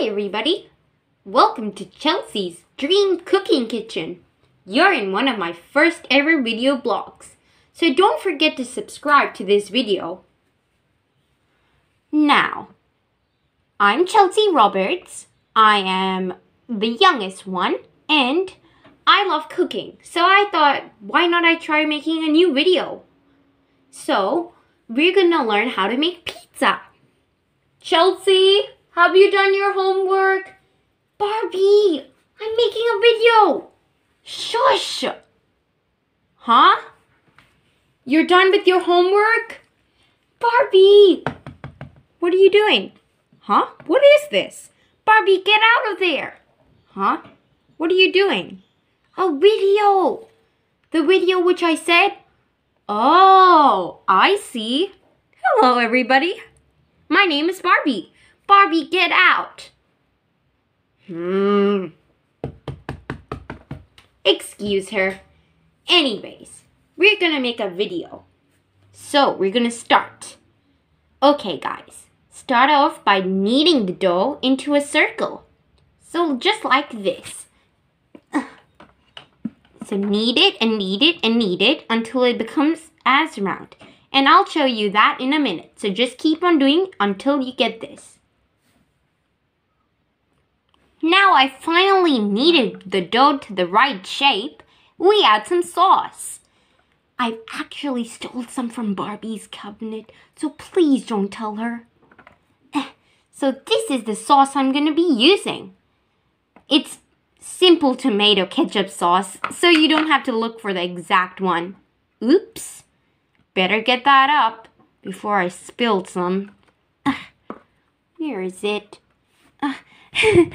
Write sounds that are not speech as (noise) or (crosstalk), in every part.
Hi everybody! Welcome to Chelsea's Dream Cooking Kitchen. You're in one of my first ever video blogs, so don't forget to subscribe to this video. Now, I'm Chelsea Roberts. I am the youngest one and I love cooking. So I thought, why not I try making a new video? So, we're gonna learn how to make pizza. Chelsea, have you done your homework? Barbie, I'm making a video. Shush. Huh? You're done with your homework? Barbie, what are you doing? Huh? What is this? Barbie, get out of there. Huh? What are you doing? A video. The video which I said? Oh, I see. Hello, everybody. My name is Barbie. Barbie, get out. Hmm. Excuse her. Anyways, we're gonna make a video. So, we're gonna start. Okay, guys. Start off by kneading the dough into a circle. So, just like this. So, knead it and knead it and knead it until it becomes as round. And I'll show you that in a minute. So, just keep on doing until you get this. Now I finally kneaded the dough to the right shape. We add some sauce. I've actually stole some from Barbie's cabinet, so please don't tell her. Eh, so this is the sauce I'm going to be using. It's simple tomato ketchup sauce, so you don't have to look for the exact one. Oops. Better get that up before I spilled some. Uh, where is it? Uh, (laughs)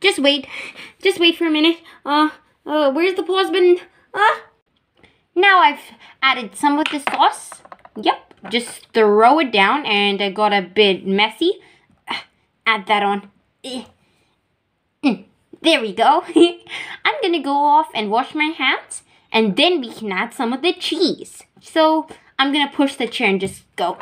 just wait. Just wait for a minute. Uh, uh, where's the pause button? Uh, now I've added some of the sauce. Yep, just throw it down and I got a bit messy. Uh, add that on. Eh. Mm, there we go. (laughs) I'm gonna go off and wash my hands and then we can add some of the cheese. So I'm gonna push the chair and just go.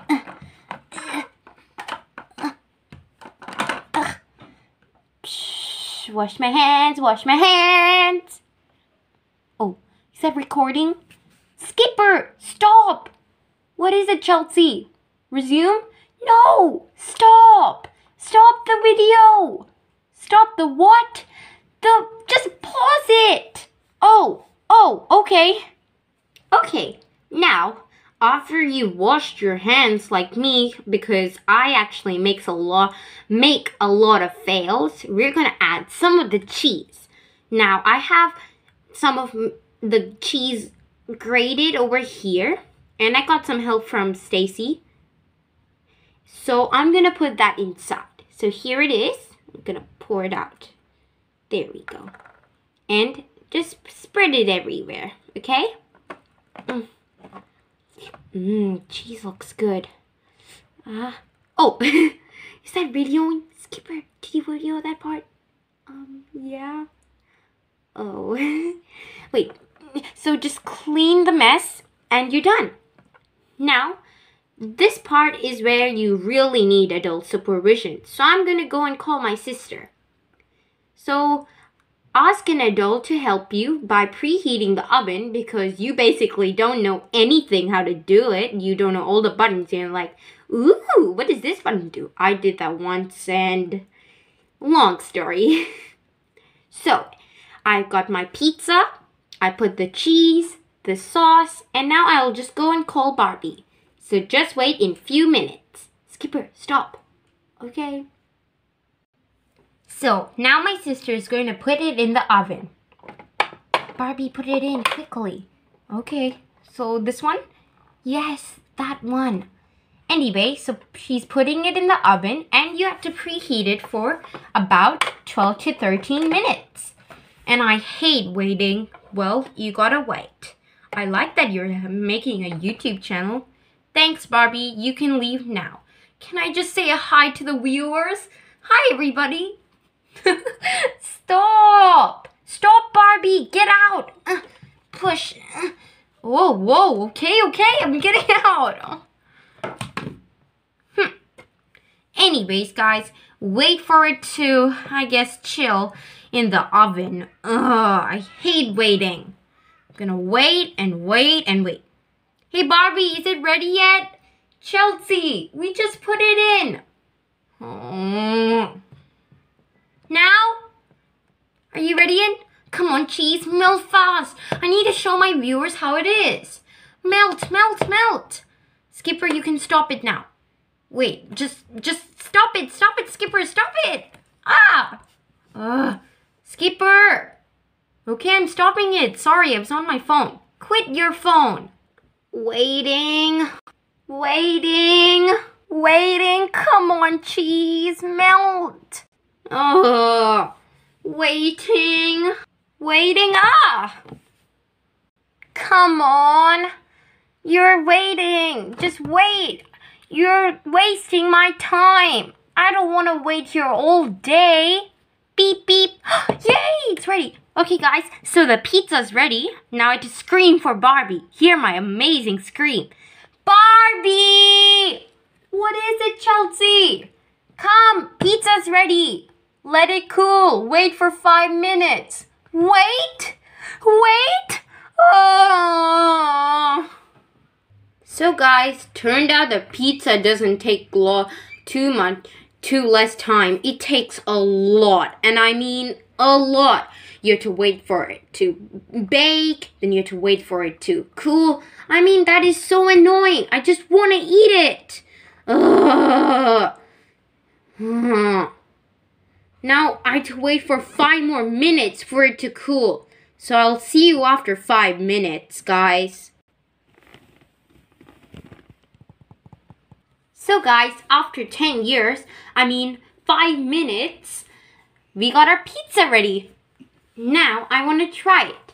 Wash my hands, wash my hands. Oh, is that recording? Skipper, stop! What is it, Chelsea? Resume? No! Stop! Stop the video! Stop the what? The, just pause it! Oh, oh, okay. Okay, now, after you washed your hands like me, because I actually makes a lot, make a lot of fails, we're gonna add some of the cheese. Now, I have some of the cheese grated over here, and I got some help from Stacy. So I'm gonna put that inside. So here it is. I'm gonna pour it out. There we go. And just spread it everywhere, okay? Mm. Mmm, cheese looks good. Uh, oh, (laughs) is that videoing? Skipper, did you video that part? Um, yeah. Oh, (laughs) wait. So just clean the mess and you're done. Now, this part is where you really need adult supervision. So I'm going to go and call my sister. So Ask an adult to help you by preheating the oven because you basically don't know anything how to do it. You don't know all the buttons. You're like, ooh, what does this button do? I did that once and long story. (laughs) so, I got my pizza. I put the cheese, the sauce, and now I'll just go and call Barbie. So just wait in few minutes. Skipper, stop. Okay. So now my sister is going to put it in the oven. Barbie, put it in quickly. Okay, so this one? Yes, that one. Anyway, so she's putting it in the oven and you have to preheat it for about 12 to 13 minutes. And I hate waiting. Well, you gotta wait. I like that you're making a YouTube channel. Thanks, Barbie. You can leave now. Can I just say a hi to the viewers? Hi, everybody. (laughs) Stop! Stop, Barbie! Get out! Uh, push. Uh, whoa, whoa. Okay, okay. I'm getting (laughs) out. Hmm. Anyways, guys, wait for it to, I guess, chill in the oven. Ugh, I hate waiting. I'm gonna wait and wait and wait. Hey, Barbie, is it ready yet? Chelsea, we just put it in. Oh. Now? Are you ready in? Come on, cheese, melt fast. I need to show my viewers how it is. Melt, melt, melt. Skipper, you can stop it now. Wait, just, just stop it, stop it, Skipper, stop it. Ah! Ugh, Skipper. Okay, I'm stopping it. Sorry, I was on my phone. Quit your phone. Waiting, waiting, waiting. Come on, cheese, melt. Oh, waiting, waiting. Ah! Come on. You're waiting. Just wait. You're wasting my time. I don't want to wait here all day. Beep, beep. (gasps) Yay, it's ready. Okay, guys, so the pizza's ready. Now I to scream for Barbie. Hear my amazing scream. Barbie! What is it, Chelsea? Come, pizza's ready. Let it cool. Wait for five minutes. Wait? Wait? Oh. So guys, turned out the pizza doesn't take too much, too less time. It takes a lot, and I mean a lot. You have to wait for it to bake, then you have to wait for it to cool. I mean, that is so annoying. I just want to eat it. Ugh. (sighs) Hmm. Now I have to wait for five more minutes for it to cool. So I'll see you after five minutes, guys. So guys, after 10 years, I mean 5 minutes, we got our pizza ready. Now I want to try it.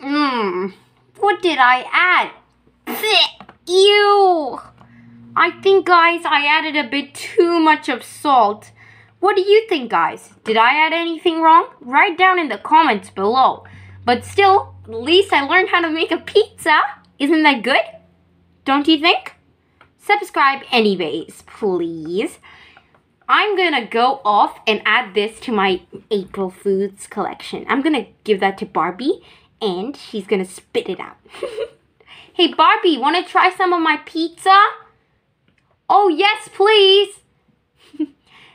Mmm, (gasps) what did I add? Ew! I think guys, I added a bit too much of salt. What do you think guys? Did I add anything wrong? Write down in the comments below. But still, at least I learned how to make a pizza. Isn't that good? Don't you think? Subscribe anyways, please. I'm gonna go off and add this to my April Fools collection. I'm gonna give that to Barbie and she's gonna spit it out. (laughs) hey Barbie, wanna try some of my pizza? Oh yes, please! (laughs)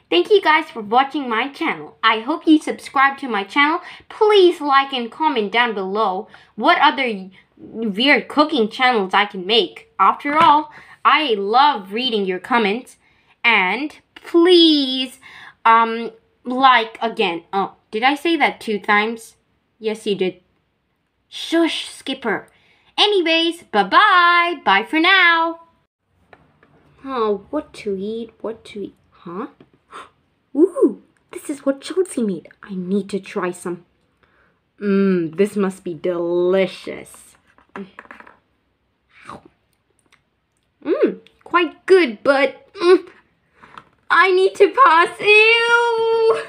Thank you guys for watching my channel. I hope you subscribe to my channel. Please like and comment down below what other weird cooking channels I can make. After all, I love reading your comments. And please, um, like again. Oh, did I say that two times? Yes, you did. Shush, Skipper. Anyways, bye-bye. Bye for now. Oh, what to eat? What to eat? Huh? (gasps) Ooh, this is what Chelsea made. I need to try some. Mmm, this must be delicious. (sighs) Mmm, quite good, but mm, I need to pass. Ew!